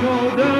shoulder.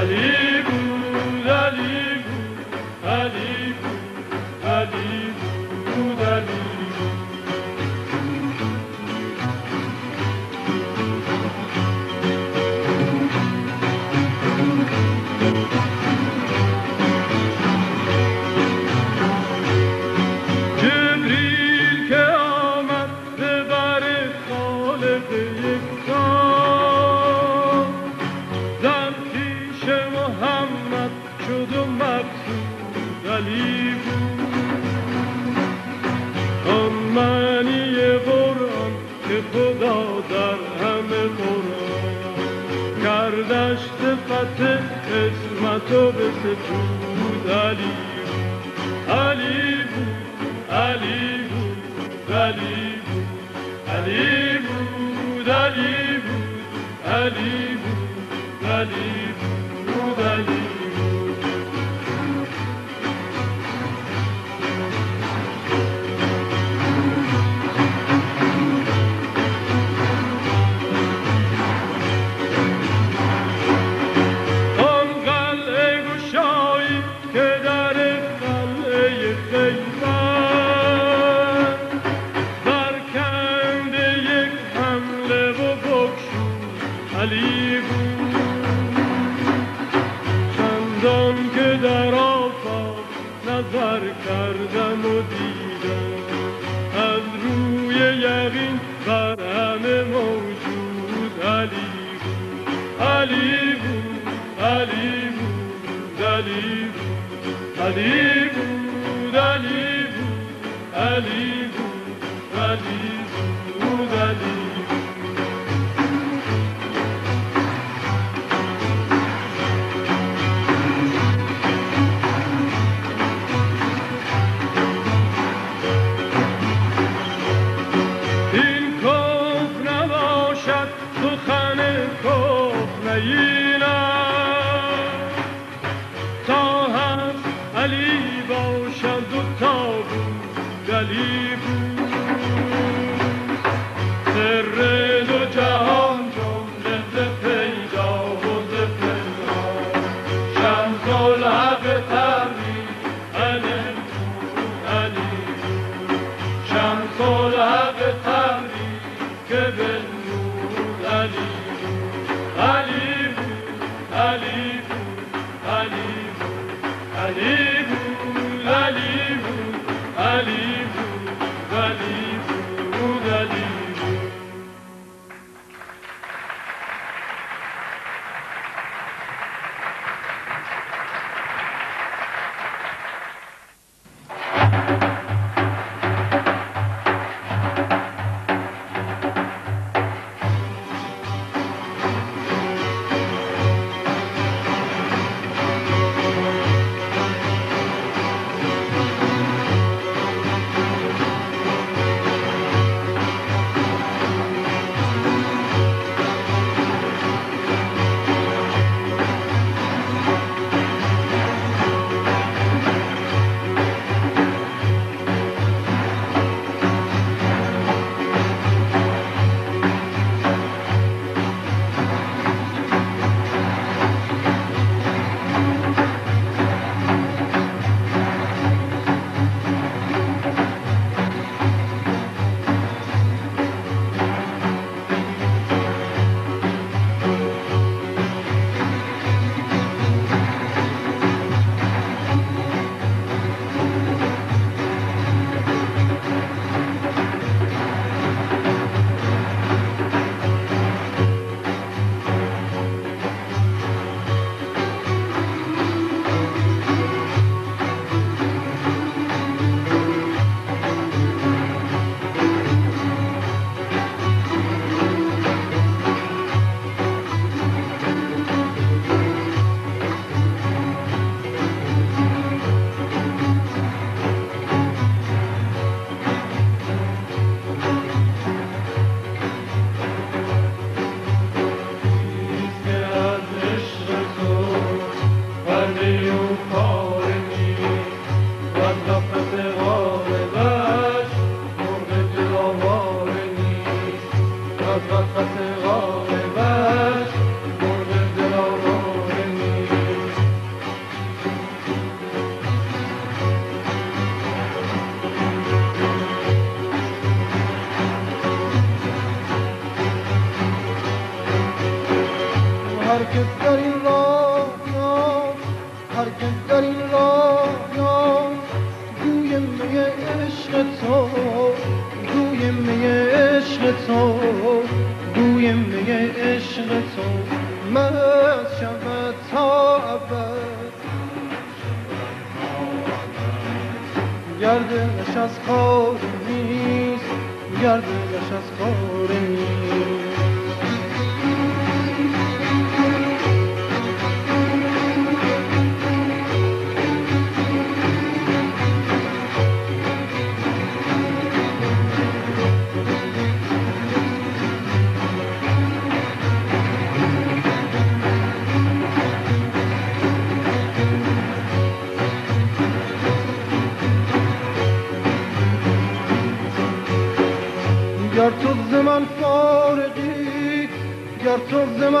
ali. خط قسمت و به سجود علی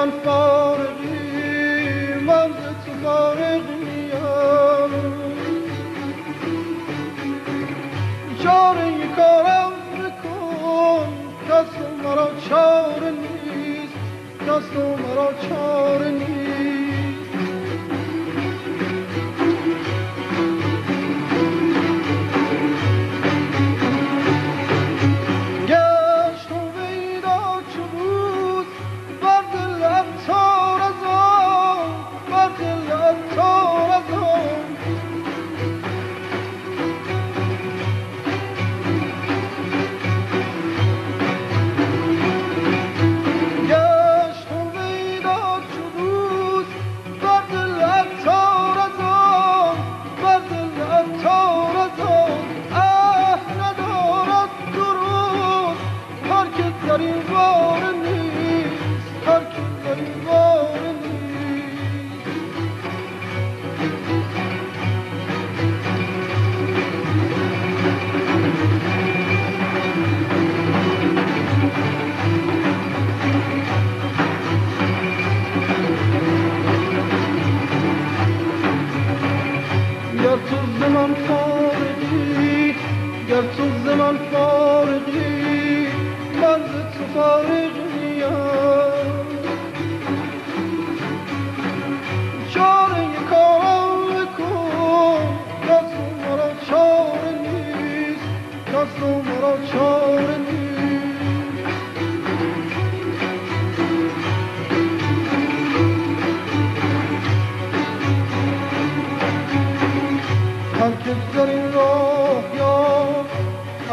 من فارغی من ز تو فارغ نیم. چاره کارم بکن کس مرا چاره نیست. کس مرا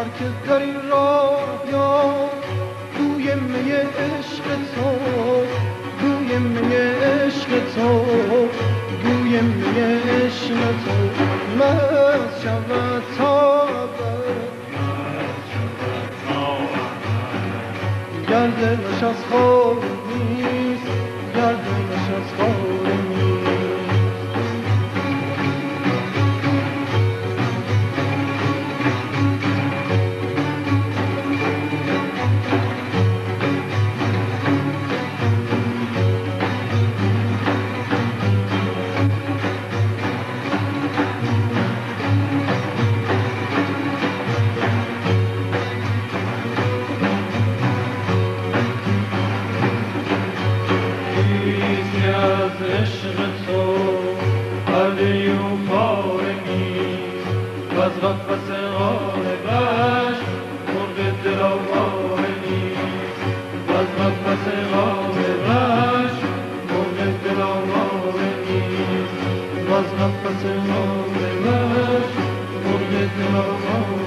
هرکس در این راه یا بوی می عشق تو بوی می عشق تو بوی می عشق تو. مست شود تا گر دلش از خواب نیست گر نفس آن من و دل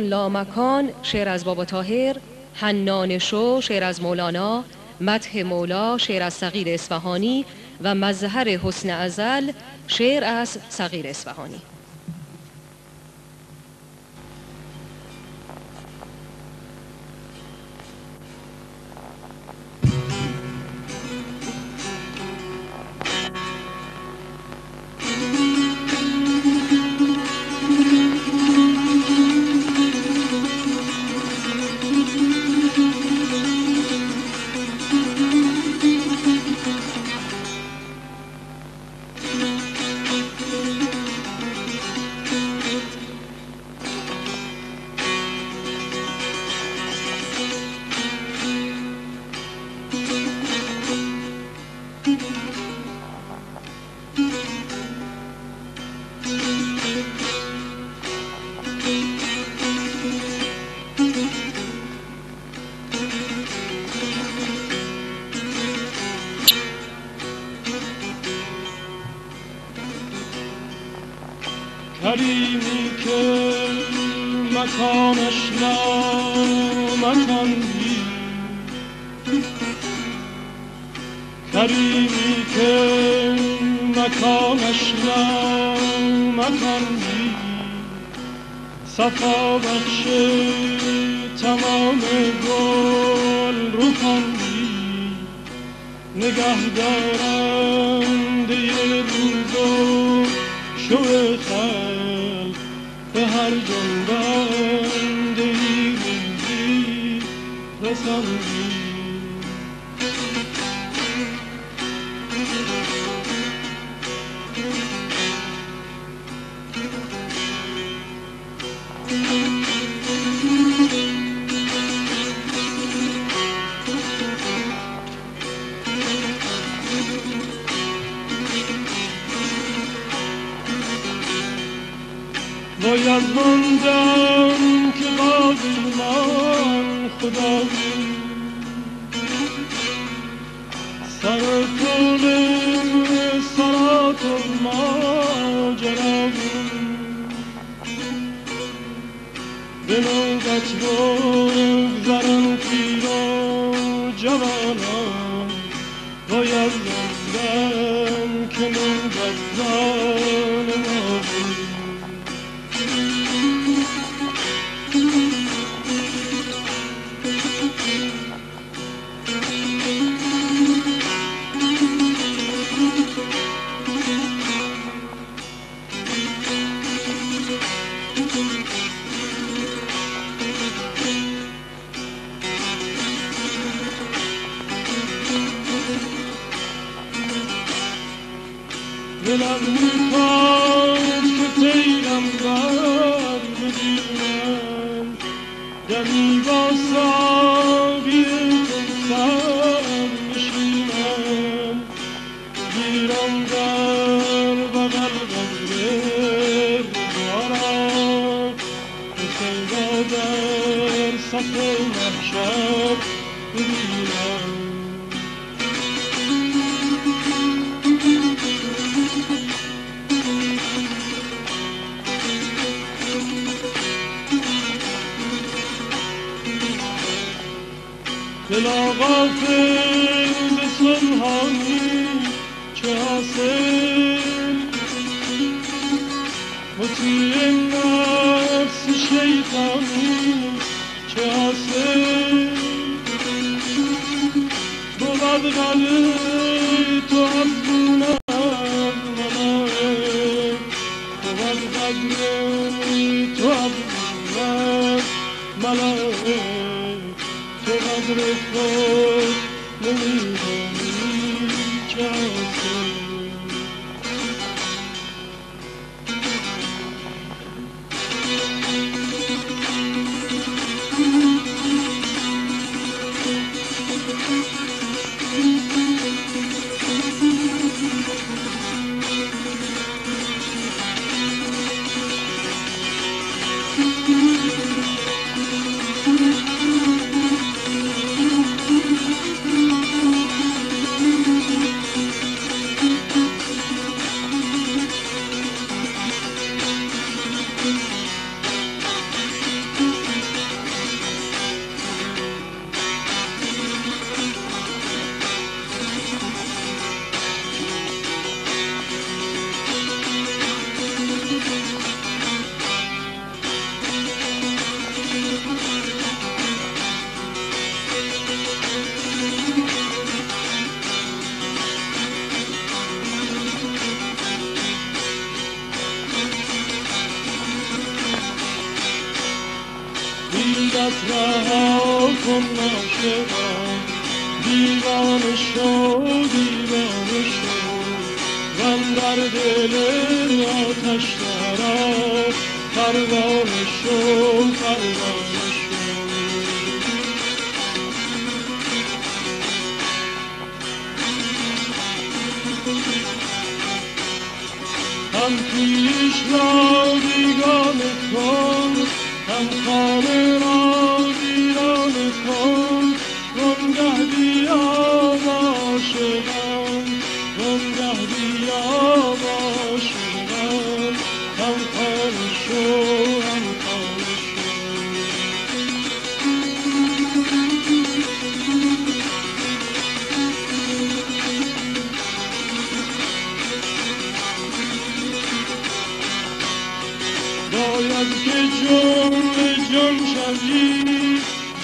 لامکان شعر از بابا تاهر حنان شو شعر از مولانا مدح مولا شعر از صغیر اصفهانی و مظهر حسن ازل شعر از صغیر اصفهانی. بگذران پیر و جوانان باید موندن که من از ما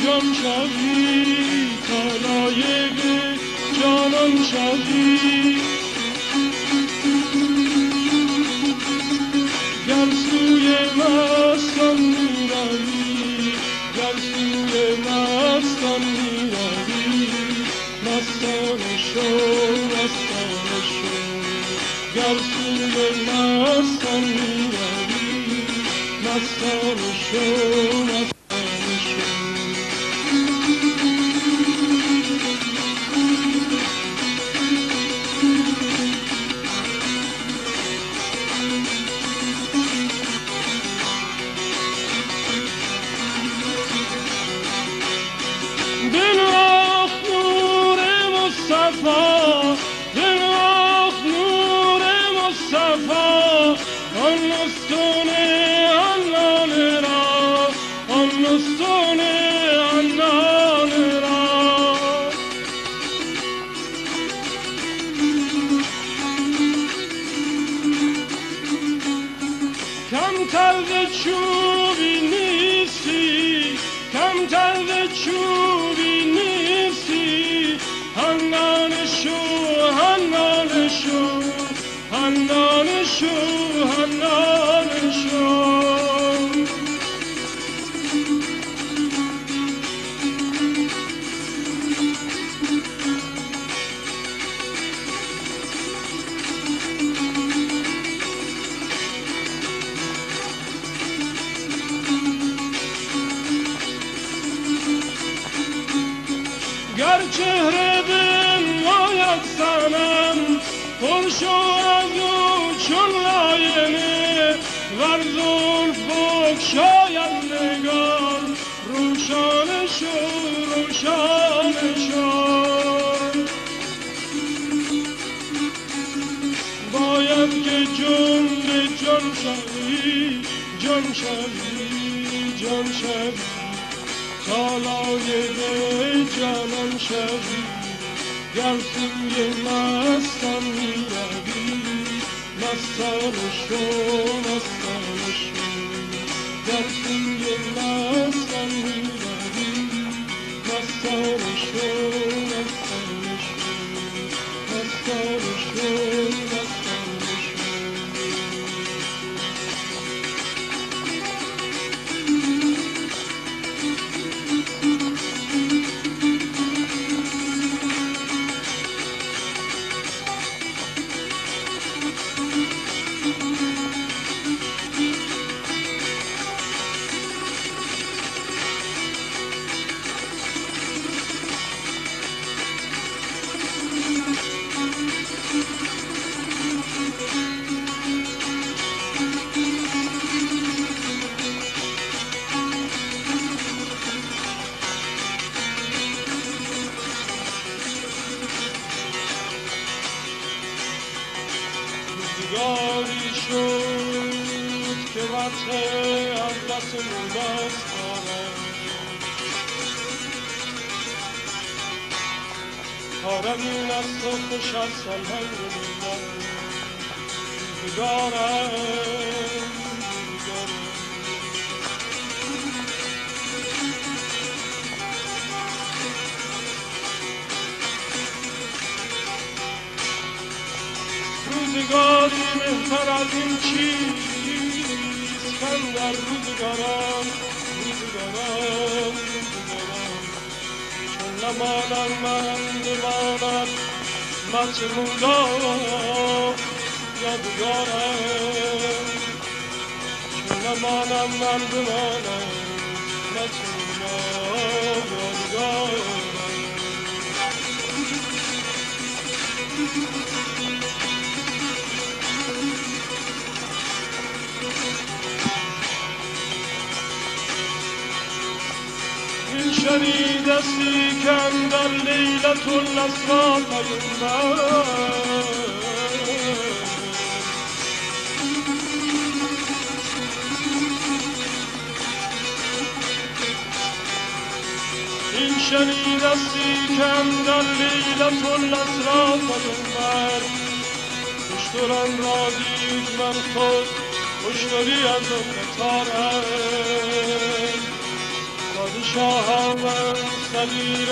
جان شوی تا لایق جانان شوی گر سوی مستان می‌روی گر سوی مستان می‌روی مستان شو مستان شو. گر سوی مستان می‌روی مستان شو. سرشون از سرشون در سنگ Krishna نمانم من بمانم مت مولا یادگارم چون نمانم من بمانم مت مولا یادگارم این شنیدستی کم در لیلت الاسرا پیومد این شنیدستی کم در لیلت الاسرا پیومد اشتران را دید من خود اشتری از اون قطارم پادشاهم من صغیر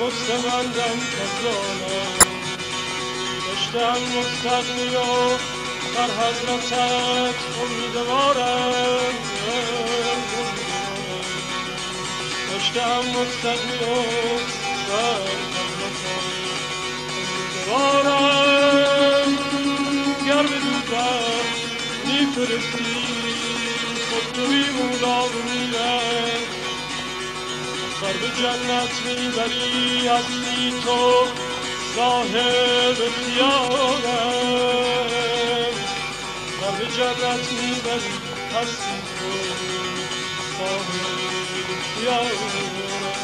مستمندم کزانم داشتم مستقنی و در حضرتت امیدوارم. داشتم مستقنی و در حضرتت امیدوارم. گر به دوزم میفرستی خود توی مولا میرم سر به جنت می‌بری هستی تو صاحب اختیارم سر به جنت می‌بری هستی تو صاحب اختیارم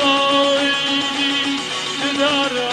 هوایی که در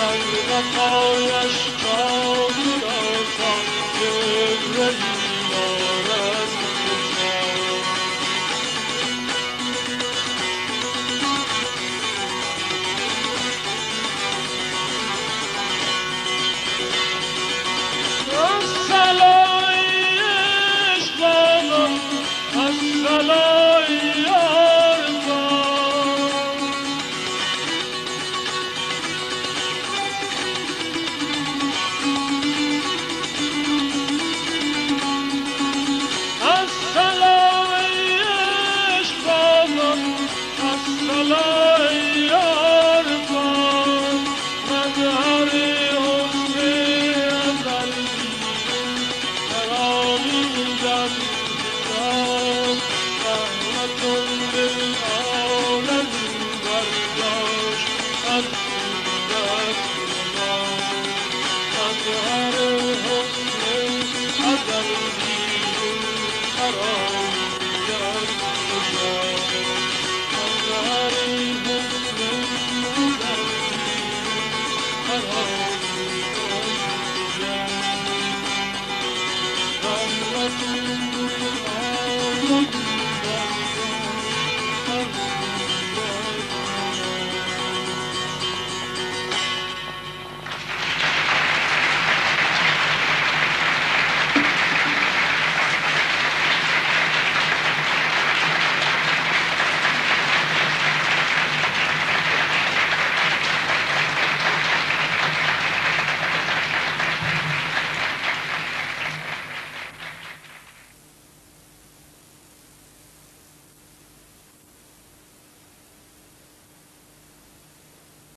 در وفایش چادر آسان جبرئیل